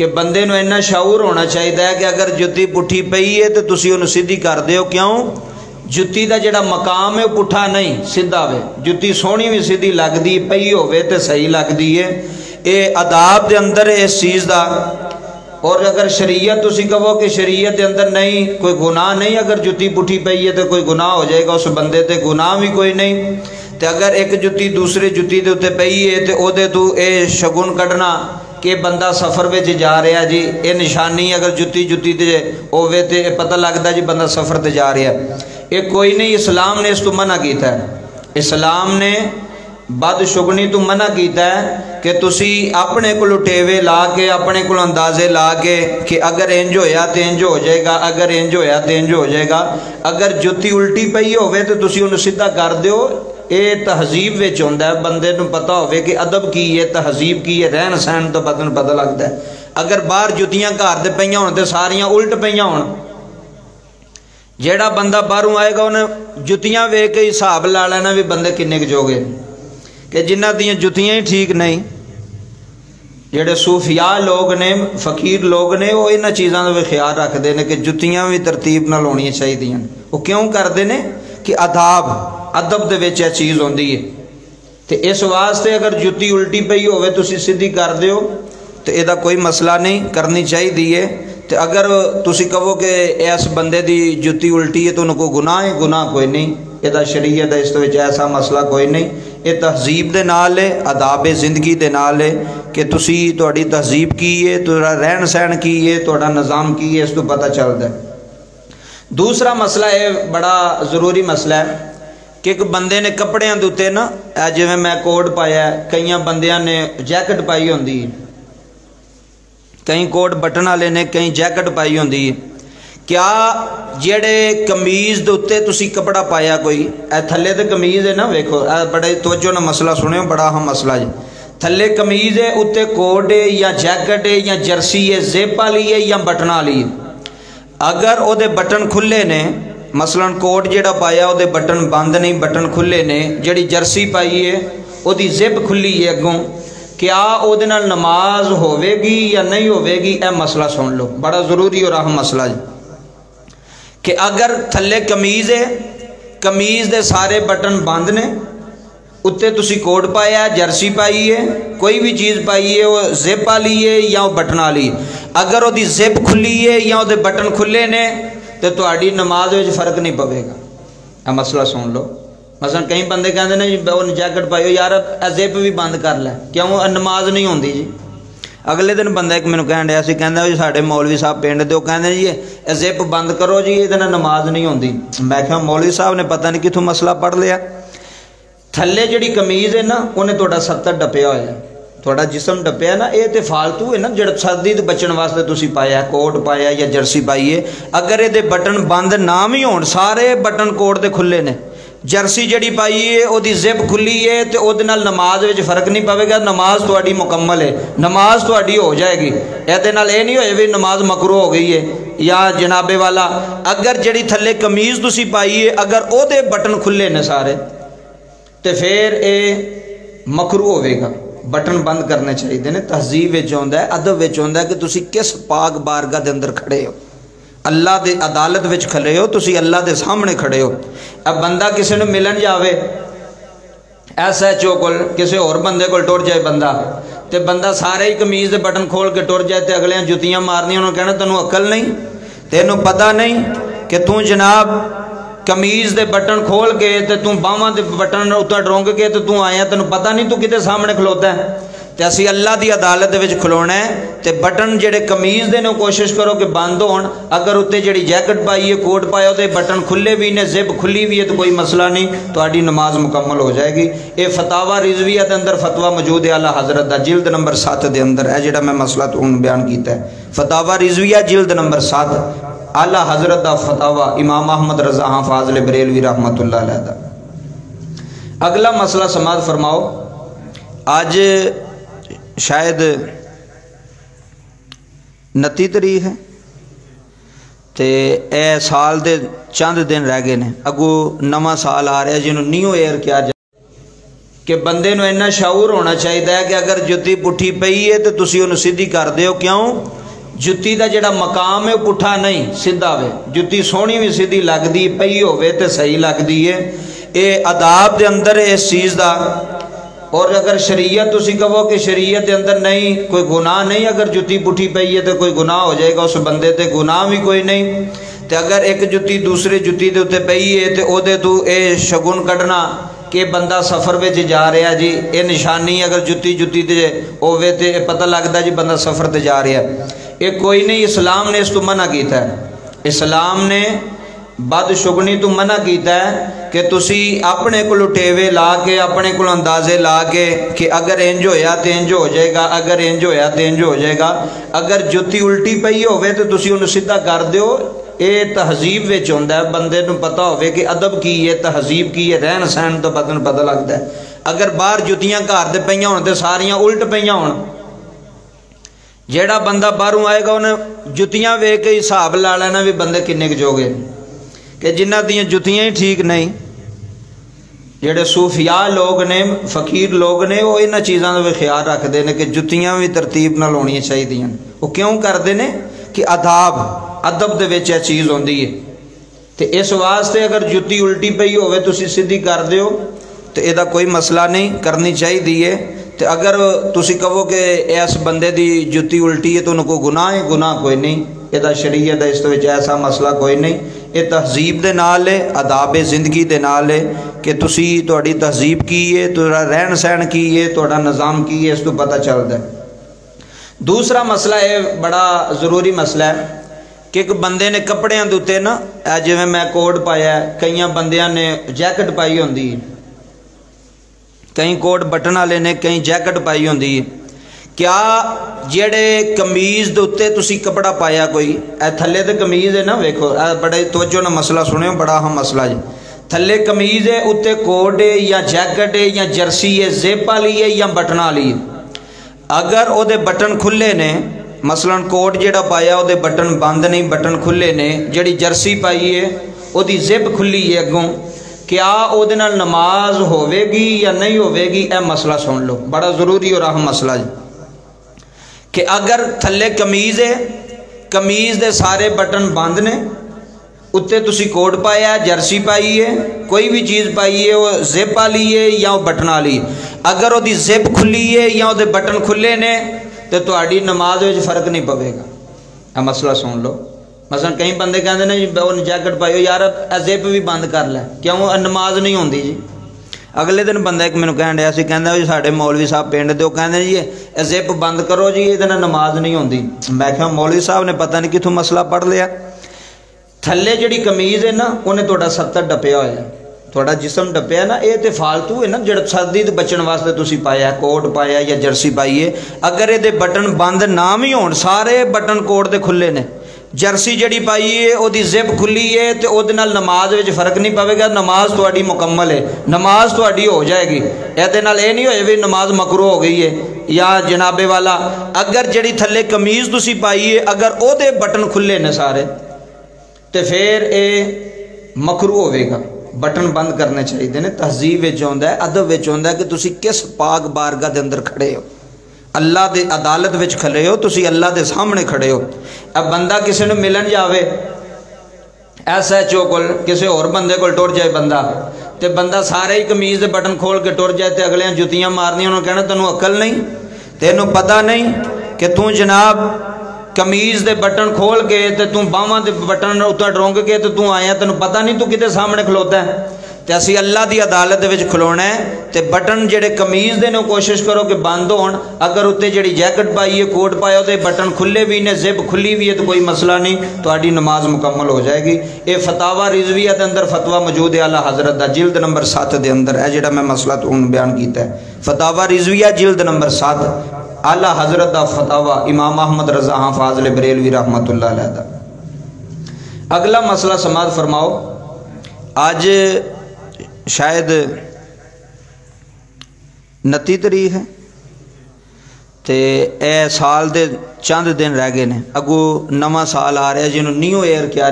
کہ بندے ایسنا شاور ہونا چاہیے کہ اگر جتی پٹھی پی ہے تو تیس سیدھی کر دوں کیوں جتی جا مقام ہے وہ پٹھا نہیں سیدھا ہو جتی سونی بھی سی لگتی پی ہوئی لگتی ہے یہ ادا کے اندر اس چیز کا اور اگر شریعت تسی کہو کہ شریعت دے اندر نہیں کوئی گناہ نہیں اگر جتی پٹھی پئی ہے تو کوئی گناہ ہو جائے گا اس بندے تے گناہ بھی کوئی نہیں تے اگر ایک جتی دوسرے جتی دے اتنے پئی ہے تے او دے تو اے شگن کھڈنا کہ بندہ سفر جا رہا ہے جی یہ نشانی اگر جتی جی ہو پتا لگتا جی بندہ سفر جا رہا ہے یہ کوئی نہیں اسلام نے اس تو منع کیا اسلام نے بد شگنی تو منع کیا کہ تھی اپنے کوٹے لا کے اپنے کودازے لا کے کہ اگر انج ہوا تو اج ہو جائے گا اگر انج ہوا تو اج ہو جائے گا اگر جی اُلٹی پی ہو تو انہوں سیدھا کر دوں ਇਹ ਤਹਜ਼ੀਬ ਵਿੱਚ ਹੁੰਦਾ ਬੰਦੇ ਨੂੰ ਪਤਾ ਹੋਵੇ ਕਿ ਅਦਬ ਕੀ ਹੈ ਤਹਜ਼ੀਬ ਕੀ ਹੈ ਰਹਿਣ ਸਹਿਣ ਤੋਂ ਬਦਨ ਪਤਾ ਲੱਗਦਾ ਅਗਰ ਬਾਹਰ ਜੁੱਤੀਆਂ ਘਰ ਦੇ ਪਈਆਂ ਹੋਣ ਤੇ ਸਾਰੀਆਂ ਉਲਟ ਪਈਆਂ ਹੋਣ ਜਿਹੜਾ ਬੰਦਾ ਬਾਹਰੋਂ ਆਏਗਾ ਉਹਨੇ ਜੁੱਤੀਆਂ ਵੇਖ ਕੇ ਹਿਸਾਬ ਲਾ ਲੈਣਾ ਵੀ ਬੰਦੇ ਕਿੰਨੇ ਕੁ ਜੋਗੇ ਕਿ ਜਿਨ੍ਹਾਂ ਦੀਆਂ ਜੁੱਤੀਆਂ ਹੀ ਠੀਕ ਨਹੀਂ ਜਿਹੜੇ ਸੂਫੀਆ ਲੋਕ ਨੇ ਫਕੀਰ ਲੋਕ ਨੇ ਉਹ ਇਹਨਾਂ ਚੀਜ਼ਾਂ ਦਾ ਵੀ ਖਿਆਲ ਰੱਖਦੇ ਨੇ ਕਿ ਜੁੱਤੀਆਂ ਵੀ ਤਰਤੀਬ ਨਾਲ ਹੋਣੀਆਂ ਚਾਹੀਦੀਆਂ ਉਹ ਕਿਉਂ ਕਰਦੇ ਨੇ ਕਿ ਆਦਾਬ ادب دے وچ اے چیز ہوندی ہے تے اس واسطے اگر جتی الٹی پئی ہوے تسی سیدھی کر دیو تے اے دا کوئی مسئلہ نہیں کرنی چاہی چاہیے تے اگر تسی کہو کہ اس بندے دی جتی الٹی ہے تو کو گناہ ہے گناہ کوئی نہیں اے دا شریعت ہے اس تو ایسا مسئلہ کوئی نہیں اے تہذیب دے نال ہے آداب زندگی دے نال ہے کہ تسی تہاڈی تہذیب کی ہے تہاڈا رہن سہن کی ہے تہاڈا نظام کی ہے اس تو پتہ چلتا ہے دوسرا مسئلہ ہے بڑا ضروری مسئلہ ہے ਕਿ ਇੱਕ ਬੰਦੇ ਨੇ ਕੱਪੜਿਆਂ ਦੇ ਉੱਤੇ ਨਾ ਐ ਜਿਵੇਂ ਮੈਂ ਕੋਟ ਪਾਇਆ ਕਈਆਂ ਬੰਦਿਆਂ ਨੇ ਜੈਕਟ ਪਾਈ ਹੁੰਦੀ ਕਈ ਕੋਟ ਬਟਨ ਵਾਲੇ ਨੇ ਕਈ ਜੈਕਟ ਪਾਈ ਹੁੰਦੀ ਕਿਆ ਜਿਹੜੇ ਕਮੀਜ਼ ਦੇ ਉੱਤੇ ਤੁਸੀਂ ਕਪੜਾ ਪਾਇਆ ਕੋਈ ਇਹ ਥੱਲੇ ਤੇ ਕਮੀਜ਼ ਹੈ ਨਾ ਵੇਖੋ ਇਹ ਬੜੇ ਤੋਜੋ ਨਾਲ ਮਸਲਾ ਸੁਣਿਓ ਬੜਾ ਹਮ ਮਸਲਾ ਜੀ ਥੱਲੇ ਕਮੀਜ਼ ਹੈ ਉੱਤੇ ਕੋਟ ਹੈ ਜਾਂ ਜੈਕਟ ਹੈ ਜਾਂ ਜਰਸੀ ਹੈ ਜ਼ੇਪਾ ਵਾਲੀ ਹੈ ਜਾਂ ਬਟਨਾਂ ਵਾਲੀ ਅਗਰ ਉਹਦੇ ਬਟਨ ਖੁੱਲੇ ਨੇ ਮਸਲਨ ਕੋਟ ਜਿਹੜਾ ਪਾਇਆ ਉਹਦੇ ਬਟਨ ਬੰਦ ਨਹੀਂ ਬਟਨ ਖੁੱਲੇ ਨੇ ਜਿਹੜੀ ਜਰਸੀ ਪਾਈ ਏ ਉਹਦੀ ਜ਼ਿਪ ਖੁੱਲੀ ਏ ਅੱਗੋਂ ਕਿਆ ਉਹਦੇ ਨਾਲ ਨਮਾਜ਼ ਹੋਵੇਗੀ ਜਾਂ ਨਹੀਂ ਹੋਵੇਗੀ ਇਹ ਮਸਲਾ ਸੁਣ ਲਓ ਬੜਾ ਜ਼ਰੂਰੀ ਔਰ ਅਹਿਮ ਮਸਲਾ ਜੀ ਕਿ ਅਗਰ ਥੱਲੇ ਕਮੀਜ਼ ਏ ਕਮੀਜ਼ ਦੇ ਸਾਰੇ ਬਟਨ ਬੰਦ ਨੇ ਉੱਤੇ ਤੁਸੀਂ ਕੋਟ ਪਾਇਆ ਜਰਸੀ ਪਾਈ ਏ ਕੋਈ ਵੀ ਚੀਜ਼ ਪਾਈ ਏ ਉਹ ਜ਼ਿਪ ਵਾਲੀ ਏ ਜਾਂ ਉਹ ਬਟਨ ਵਾਲੀ ਅਗਰ ਉਹਦੀ ਜ਼ਿਪ ਖੁੱਲੀ ਏ ਜਾਂ ਉਹਦੇ ਬਟਨ ਖੁੱਲੇ ਨੇ تو تھوڑی نماز میں فرق نہیں پوے گا مسئلہ سن لو مسئلہ کئی بندے کہ جی ان جیکٹ پائیو یار ایزیپ بھی بند کر لے کیوں نماز نہیں آتی جی اگلے دن بندہ ایک مجھے کہہن دیا اسی کہ جی، سارے مولوی صاحب پینڈ تو کہہ دیں جی ایزیپ بند کرو جی یہ نماز نہیں آتی میں کہ مولوی صاحب نے پتا نہیں کتوں مسئلہ پڑھ لیا تھلے جہی کمیز ہے نا انہیں تو ڈپیا ہو جائے تھوڑا جسم ڈپیا نا یہ تو فالتو ہے نا جڑ سردی تو بچن واسطے تُسے پایا کوٹ پایا یا جرسی پائی ہے اگر یہ بٹن بند نہ بھی ہو سارے بٹن کوٹ کے کھلے نے جرسی جڑی پائی پائیے وہ کھلی ہے تو وہ نماز فرق نہیں پائے گا نماز تاری مکمل ہے نماز تاری ہو جائے گی یہ نہیں ہوئے بھی نماز مکرو ہو گئی ہے یا جنابے والا اگر جڑی تھلے کمیز پائی ہے اگر وہ بٹن کھلے نے سارے تو پھر یہ مکرو ہوئے گا ਬਟਨ ਬੰਦ ਕਰਨੇ ਚਾਹੀਦੇ ਨੇ ਤਹਜ਼ੀਬ ਵਿੱਚ ਆਉਂਦਾ ਅਦਬ ਵਿੱਚ ਆਉਂਦਾ ਕਿ ਤੁਸੀਂ ਕਿਸ ਪਾਕ ਬਾਰਗਾ ਦੇ ਅੰਦਰ ਖੜੇ ਹੋ ਅੱਲਾ ਦੇ ਅਦਾਲਤ ਵਿੱਚ ਖੜੇ ਹੋ ਤੁਸੀਂ ਅੱਲਾ ਦੇ ਸਾਹਮਣੇ ਖੜੇ ਹੋ ਆ ਬੰਦਾ ਕਿਸੇ ਨੂੰ ਮਿਲਣ ਜਾਵੇ ਐਸਐਚਓ ਕੋਲ ਕਿਸੇ ਹੋਰ ਬੰਦੇ ਕੋਲ ਟੁਰ ਜਾਏ ਬੰਦਾ ਤੇ ਬੰਦਾ ਸਾਰੇ ਹੀ ਕਮੀਜ਼ ਦੇ ਬਟਨ ਖੋਲ ਕੇ ਟੁਰ ਜਾਏ ਤੇ ਅਗਲਿਆਂ ਜੁੱਤੀਆਂ ਮਾਰਨੀਆਂ ਉਹਨਾਂ ਕਹਿਣਾ ਤੈਨੂੰ ਅਕਲ ਨਹੀਂ ਤੈਨੂੰ ਪਤਾ ਨਹੀਂ ਕਿ ਤੂੰ ਜਨਾਬ قمیز بٹن کھول کے پتا نہیں عدالت کرو کہ بند ہو جیکٹ پائی کوٹ پایا بٹن کھلے بھی ہے تو کوئی مسئلہ نہیں تو نماز مکمل ہو جائے گی یہ فتح رضوی کے اندر فتوا موجود آضرت جلد نمبر سات کے اندر ہے جا مسلا بیان کیا فتح رضویا جلد نمبر 7 اعلیٰ حضرت دا فتح امام احمد رضا ہاں فاضل بریلوی رحمت اللہ علیہ دا اگلا مسئلہ سماعت فرماؤ آج شاید نتی تریق ہے تے اے سال دے چند دن رہ گئے نے اگو نواں سال آ رہا جنہوں نیو ایئر کیا جائے کہ بندے نو اینا شعور ہونا چاہیے کہ اگر جتی پٹھی پئی ہے تو تسی انہوں سیدھی کر دیو کیوں جتی مقام ہے وہ پٹھا نہیں سیدھا ہو جتی سونی بھی سیدھی لگتی پی ہوئی لگتی ہے یہ ادا کے اندر اس چیز کا اور اگر شریعت کہو کہ شریعت دے اندر نہیں کوئی گناہ نہیں اگر جتی پٹھی پی ہے تو کوئی گناہ ہو جائے گا اس بندے تے گناہ بھی کوئی نہیں تے اگر ایک جتی دوسرے جتی دے اتنے پی ہے تے او دے تو اے شگن کڈنا کہ بندہ سفر جا رہا جی اے نشانی اگر جتی جتی ہوے ہو پتہ لگتا جی بندہ سفر تے جا ت یہ کوئی نہیں اسلام نے اس تو منع کیتا ہے اسلام نے بد شکنی تو منع کیتا ہے کہ تسی اپنے کو ٹھیکے لا کے اپنے کو اندازے لا کے کہ اگر انج ہویا تو انج ہو جائے گا اگر انج ہویا تو انج ہو جائے گا اگر جتی الٹی ہی ہوئے تو تسی انہوں سیدھا کر اے یہ تہذیب چوندہ ہے بندے نو پتا کہ ادب کی ہے تہذیب کی ہے رہن سہن تو پتہ پتا لگتا ہے اگر باہر جتیاں گھر پہیاں ہونے ہو ساریاں الٹ پہیاں ہونے ਜਿਹੜਾ ਬੰਦਾ ਬਾਹਰੋਂ ਆਏਗਾ ਉਹਨੇ ਜੁੱਤੀਆਂ ਵੇਖ ਕੇ ਹਿਸਾਬ ਲਾ ਲੈਣਾ ਵੀ ਬੰਦੇ ਕਿੰਨੇ ਕੁ ਜੋਗੇ ਨੇ ਕਿ ਜਿਨ੍ਹਾਂ ਦੀਆਂ ਜੁੱਤੀਆਂ ਹੀ ਠੀਕ ਨਹੀਂ ਜਿਹੜੇ ਸੂਫੀਆ ਲੋਕ ਨੇ ਫਕੀਰ ਲੋਕ ਨੇ ਉਹ ਇਹਨਾਂ ਚੀਜ਼ਾਂ ਦਾ ਵੀ ਖਿਆਲ ਰੱਖਦੇ ਨੇ ਕਿ ਜੁੱਤੀਆਂ ਵੀ ਤਰਤੀਬ ਨਾਲ ਹੋਣੀਆਂ ਚਾਹੀਦੀਆਂ ਉਹ ਕਿਉਂ ਕਰਦੇ ਨੇ ਕਿ ਆਦਾਬ ਅਦਬ ਦੇ ਵਿੱਚ ਇਹ ਚੀਜ਼ ਹੁੰਦੀ ਹੈ ਤੇ ਇਸ ਵਾਸਤੇ ਅਗਰ ਜੁੱਤੀ ਉਲਟੀ ਪਈ ਹੋਵੇ ਤੁਸੀਂ ਸਿੱਧੀ ਕਰ ਦਿਓ ਤੇ ਇਹਦਾ ਕੋਈ ਮਸਲਾ ਨਹੀਂ ਕਰਨੀ ਚਾਹੀਦੀ ਹੈ تو اگر تسی کہو کہ اس بندے دی جتی الٹی ہے تو کو گناہ ہے گناہ کوئی نہیں یہ شریعت ہے اس ایسا مسئلہ کوئی نہیں یہ تہذیب دے نا ہے اداب زندگی دے نال ہے کہ تسی تہذیب کی ہے تو رن سہن کی ہے تھوڑا نظام کی ہے اس تو پتہ چلتا ہے دوسرا مسئلہ یہ بڑا ضروری مسئلہ ہے کہ ایک بندے نے کپڑے دے نا جی میں کوٹ پایا ہے کئی بندیاں نے جیکٹ پائی ہوتی ہے ਕਈ ਕੋਟ ਬਟਨ ਵਾਲੇ ਨੇ ਕਈ ਜੈਕਟ ਪਾਈ ਹੁੰਦੀ ਹੈ ਕਿਆ ਜਿਹੜੇ ਕਮੀਜ਼ ਦੇ ਉੱਤੇ ਤੁਸੀਂ ਕਪੜਾ ਪਾਇਆ ਕੋਈ ਇਹ ਥੱਲੇ ਤੇ ਕਮੀਜ਼ ਹੈ ਨਾ ਵੇਖੋ ਇਹ ਬੜੇ ਤੋਜੋ ਨਾਲ ਮਸਲਾ ਸੁਣਿਓ ਬੜਾ ਹਮ ਮਸਲਾ ਜੀ ਥੱਲੇ ਕਮੀਜ਼ ਹੈ ਉੱਤੇ ਕੋਟ ਹੈ ਜਾਂ ਜੈਕਟ ਹੈ ਜਾਂ ਜਰਸੀ ਹੈ ਜ਼ੇਬ ਵਾਲੀ ਹੈ ਜਾਂ ਬਟਨ ਵਾਲੀ ਹੈ ਅਗਰ ਉਹਦੇ ਬਟਨ ਖੁੱਲੇ ਨੇ ਮਸਲਨ ਕੋਟ ਜਿਹੜਾ ਪਾਇਆ ਉਹਦੇ ਬਟਨ ਬੰਦ ਨਹੀਂ ਬਟਨ ਖੁੱਲੇ ਨੇ ਜਿਹੜੀ ਜਰਸੀ ਪਾਈ ਹੈ ਉਹਦੀ ਜ਼ਿਪ ਖੁੱਲੀ ਹੈ ਅੱਗੋਂ کیا او دن نماز ہوئے گی یا نہیں گی اے مسئلہ سن لو بڑا ضروری اور اہم مسئلہ جی کہ اگر تھلے کمیز ہے کمیز دے سارے بٹن بند نے اتنے تھی کوٹ پایا جرسی پائی ہے کوئی بھی چیز پائی ہے وہ زپ والی ہے یا وہ بٹن والی ہے اگر وہ زپ کھلی ہے یا وہ بٹن کھلے نے تو تاری نماز فرق نہیں پوے گا یہ مسئلہ سن لو ਮਸਲਨ ਕਈ ਬੰਦੇ ਕਹਿੰਦੇ ਨੇ ਜੀ ਉਹ ਜੈਕਟ ਪਾਇਓ ਯਾਰ ਅਜ਼ਿਪ ਵੀ ਬੰਦ ਕਰ ਲੈ ਕਿਉਂ ਨਮਾਜ਼ ਨਹੀਂ ਹੁੰਦੀ ਜੀ ਅਗਲੇ ਦਿਨ ਬੰਦਾ ਇੱਕ ਮੈਨੂੰ ਕਹਿਣ ਡਿਆ ਸੀ ਕਹਿੰਦਾ ਜੀ ਸਾਡੇ ਮੌਲਵੀ ਸਾਹਿਬ ਪਿੰਡ ਦੇ ਉਹ ਕਹਿੰਦੇ ਜੀ ਇਹ ਜ਼ਿਪ ਬੰਦ ਕਰੋ ਜੀ ਇਹਦੇ ਨਾਲ ਨਮਾਜ਼ ਨਹੀਂ ਹੁੰਦੀ ਮੈਂ ਕਿਹਾ ਮੌਲਵੀ ਸਾਹਿਬ ਨੇ ਪਤਾ ਨਹੀਂ ਕਿੱਥੋਂ ਮਸਲਾ ਪੜ ਲਿਆ ਥੱਲੇ ਜਿਹੜੀ ਕਮੀਜ਼ ਹੈ ਨਾ ਉਹਨੇ ਤੁਹਾਡਾ ਸੱਤਰ ਡੱਪਿਆ ਹੋਇਆ ਤੁਹਾਡਾ ਜਿਸਮ ਡੱਪਿਆ ਨਾ ਇਹ ਤੇ ਫਾਲਤੂ ਹੈ ਨਾ ਜਿਹੜਾ ਸਰਦੀ ਤੋਂ ਬਚਣ ਵਾਸਤੇ ਤੁਸੀਂ ਪਾਇਆ ਕੋਟ ਪਾਇਆ ਜਾਂ ਜਰਸੀ ਪਾਈਏ ਅਗਰ ਇਹਦੇ ਬਟਨ ਬੰਦ ਨਾ ਵੀ ਹੋਣ ਸਾਰੇ ਬਟਨ ਕੋਟ ਦੇ ਖੁੱਲੇ ਨੇ ਜਰਸੀ ਜਿਹੜੀ ਪਾਈ ਏ ਉਹਦੀ ਜ਼ਿਬ ਖੁੱਲੀ ਏ ਤੇ ਉਹਦੇ ਨਾਲ ਨਮਾਜ਼ ਵਿੱਚ ਫਰਕ ਨਹੀਂ ਪਵੇਗਾ ਨਮਾਜ਼ ਤੁਹਾਡੀ ਮੁਕੰਮਲ ਏ ਨਮਾਜ਼ ਤੁਹਾਡੀ ਹੋ ਜਾਏਗੀ ਇਹਦੇ ਨਾਲ ਇਹ ਨਹੀਂ ਹੋਏ ਵੀ ਨਮਾਜ਼ ਮਕਰੂ ਹੋ ਗਈ ਏ ਜਾਂ ਜਨਾਬੇ ਵਾਲਾ ਅਗਰ ਜਿਹੜੀ ਥੱਲੇ ਕਮੀਜ਼ ਤੁਸੀਂ ਪਾਈ ਏ ਅਗਰ ਉਹਦੇ ਬਟਨ ਖੁੱਲੇ ਨੇ ਸਾਰੇ ਤੇ ਫਿਰ ਇਹ ਮਕਰੂ ਹੋਵੇਗਾ ਬਟਨ ਬੰਦ ਕਰਨੇ ਚਾਹੀਦੇ ਨੇ ਤਹਜ਼ੀਬ ਵਿੱਚ ਆਉਂਦਾ ਅਦਬ ਵਿੱਚ ਆਉਂਦਾ ਕਿ ਤੁਸੀਂ ਕਿਸ ਪਾਕ ਬਾਰਗਾ ਦੇ ਅੰਦਰ ਖੜੇ ਹੋ اللہ دے ہو تو اللہ کے سامنے کھڑے ہو اور بندہ کسی نے ملن جائے ایس ایچ او کو کسی ہونے کو بندہ تو بندہ سارے ہی کمیز بٹن کھول کے ٹر جائے تو اگلے جتیاں مارنیاں انہوں نے کہنا تینوں اقل نہیں تینوں پتا نہیں کہ تناب کمیز کے بٹن کھول کے تاہم کے بٹن اتنا ڈرونگ کے توں آئے تینوں پتا نہیں تامنے کھلوتا ہے تے اسی اللہ دی عدالت وچ کھلونا ہے تے بٹن جڑے کمیز کوشش کرو کہ بند ہون اگر اوتے جڑی جیکٹ پائی ہے کوٹ پایا تے بٹن کھلے بھی ہے تو کوئی مسئلہ نہیں تہاڈی نماز مکمل ہو جائے گی اے رضویہ دے اندر فتوی موجود ہے اعلی حضرت دا جلد نمبر 7 دے اندر جڑا میں مسئلہ تو ان بیان کیتا ہے فتاوی رضویہ جلد نمبر 7 اعلی حضرت دا فتاوی امام احمد رضا ہاں فاضل بریلوی رحمتہ اللہ علیہ دا اگلا مسئلہ سماعت فرماؤ اج ਸ਼ਾਇਦ 29 ਤਰੀਕ ਹੈ ਤੇ ਇਹ ਸਾਲ ਦੇ ਚੰਦ ਦਿਨ ਰਹਿ ਗਏ ਨੇ ਅਗੋ ਨਵਾਂ ਸਾਲ ਆ ਰਿਹਾ ਜਿਹਨੂੰ ਨਿਊ ਏਅਰ ਕਿਹਾ